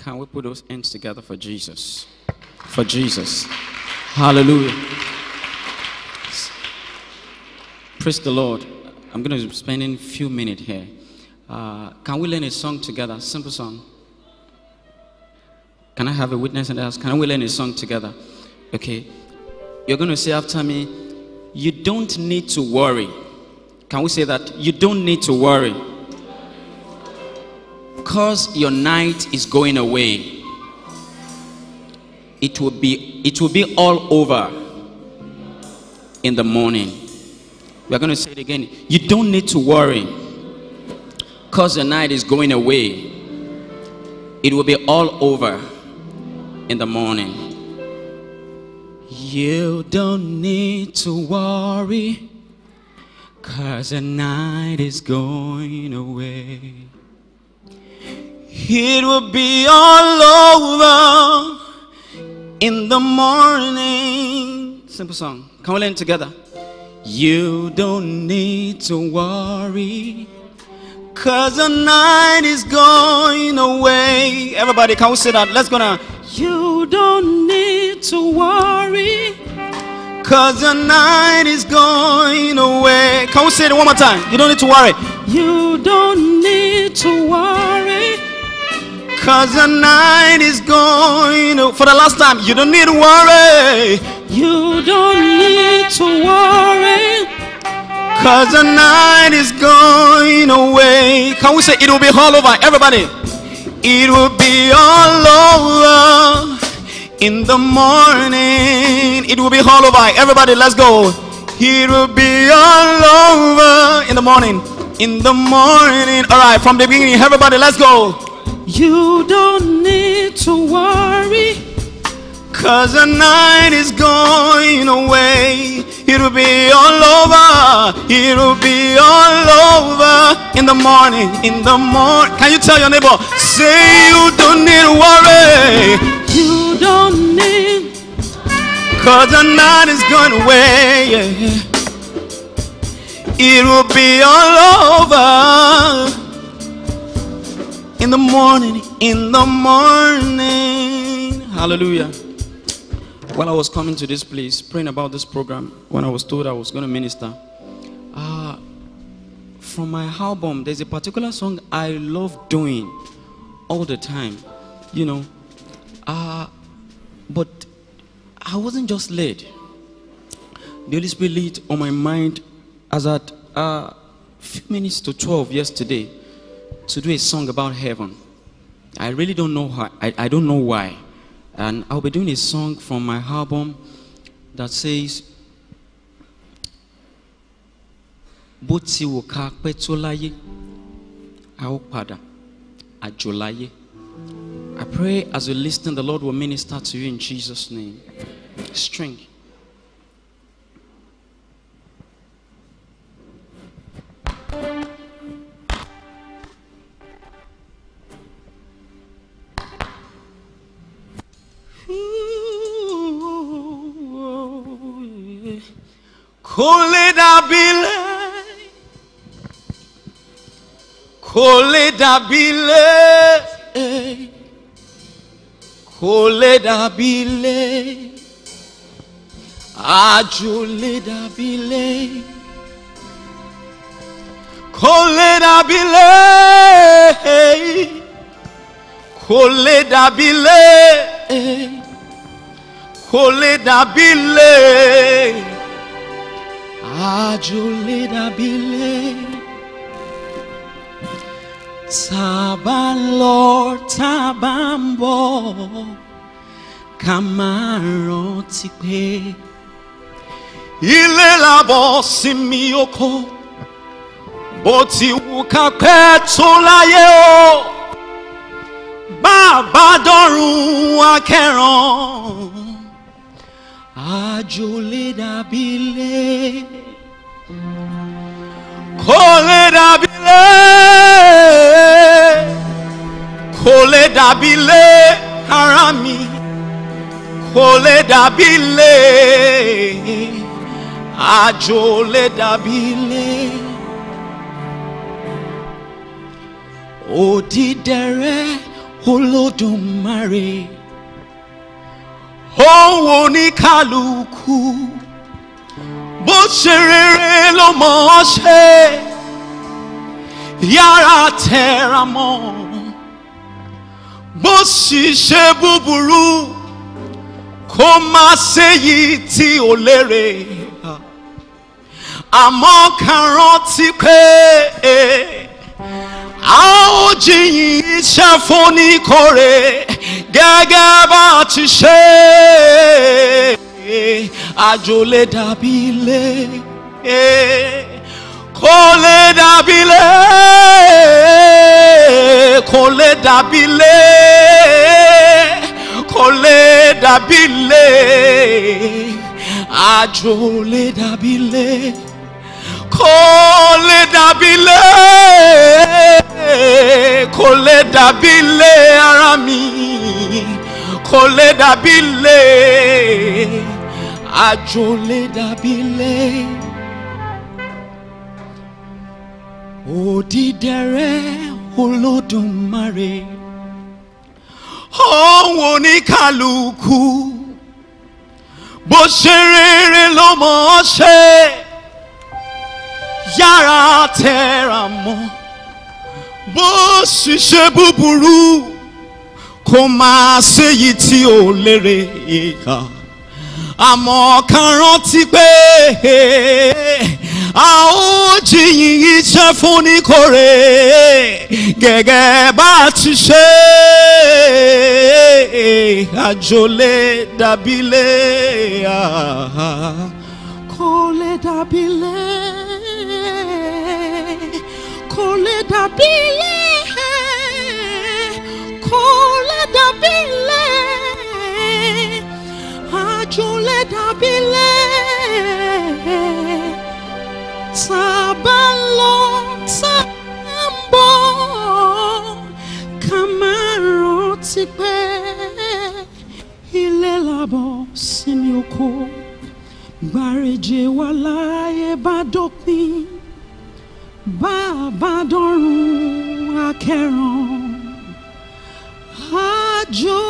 Can we put those hands together for Jesus? For Jesus. Hallelujah. Praise the Lord. I'm going to be spending a few minutes here. Uh, can we learn a song together? Simple song. Can I have a witness in the house? Can we learn a song together? Okay. You're going to say after me, you don't need to worry. Can we say that? You don't need to worry. Because your night is going away. It will be it will be all over in the morning. We are going to say it again. You don't need to worry. Because the night is going away. It will be all over in the morning. You don't need to worry. Cause the night is going away. It will be all over in the morning. Simple song. Can we learn together? You don't need to worry. Cause the night is going away. Everybody, can we say that? Let's go now. You don't need to worry. Cause the night is going away. Can we say it one more time? You don't need to worry. You don't need to worry. Cause the night is going to, for the last time. You don't need to worry. You don't need to worry. Cause the night is going away. Can we say it will be all over? Everybody. It will be all over in the morning. It will be all over. Everybody, let's go. It will be all over in the morning. In the morning. All right, from the beginning, everybody, let's go. You don't need to worry. Cause the night is going away. It'll be all over. It'll be all over in the morning. In the morning. Can you tell your neighbor? Say you don't need to worry. You don't need. Cause the night is going away. Yeah. It will be all over in the morning. In the morning. Hallelujah. While I was coming to this place, praying about this program, when I was told I was going to minister, uh, from my album, there's a particular song I love doing all the time, you know. Uh, but I wasn't just led. The Holy Spirit laid on my mind as at uh, few minutes to 12 yesterday to do a song about heaven. I really don't know how, I, I don't know why. And I'll be doing a song from my album that says, bó ti wù ká pẹ́. I pray as you listen, the Lord will minister to you in Jesus' name. String. Kole dabile, kole dabile, kole dabile, ajole dabile, kole dabile, kole dabile, kole dabile agiulirabile Tábà lọ tábà ń bọ̀. Ká máa rántí pé ilé làbọ̀ sinmi oko. Bó ti wù ká pẹ́ tó láyé o. Bàbá dọ́rùn akẹ́ràn. Àjò lè dàbí lé. Kole dabile, kole dabile harami, kole dabile, ajo le dabile. Odidere Olódùmarè, òun oníkálukú bó ṣe rere ló mọ̀ ọ́ ṣe. Yára tẹra mọ́. Bó sì ṣe búburú kó má séyí tí ò lérè. Àmọ́ ká rántí pé a ó jìyìn iṣẹ́ fún gẹ́gẹ́ bá a ti ṣe àjò lè dàbí ilé. Kò lè dàbí ilé. Kò lè dàbí ilé. Kò lè dàbí ilé. Àjò lè dàbí ilé. Kò lè dàbí ilé. Kò lè dàbí ilé ara mi. Kò lè dàbí ilé àjò lè dàbí ilé. Òdìdẹrẹ́ Olódùmarè. Ohun oníkàlùkù bó ṣe rere ló mọ̀ ọ́ ṣe. Yára tẹra mọ́. Bó ṣe búburú. Kò máa séyìí tí ò lérè ìhà àmọ́ ká rántí pé a ó jìyìn iṣẹ́ fún níkórè gẹ́gẹ́ bá ti ṣe àjò lè kò lè dàbí kò lè dàbí pé ilé làbọ̀ sinmi oko. Gbàrèjè bá bá a akẹ́ràn. Àjò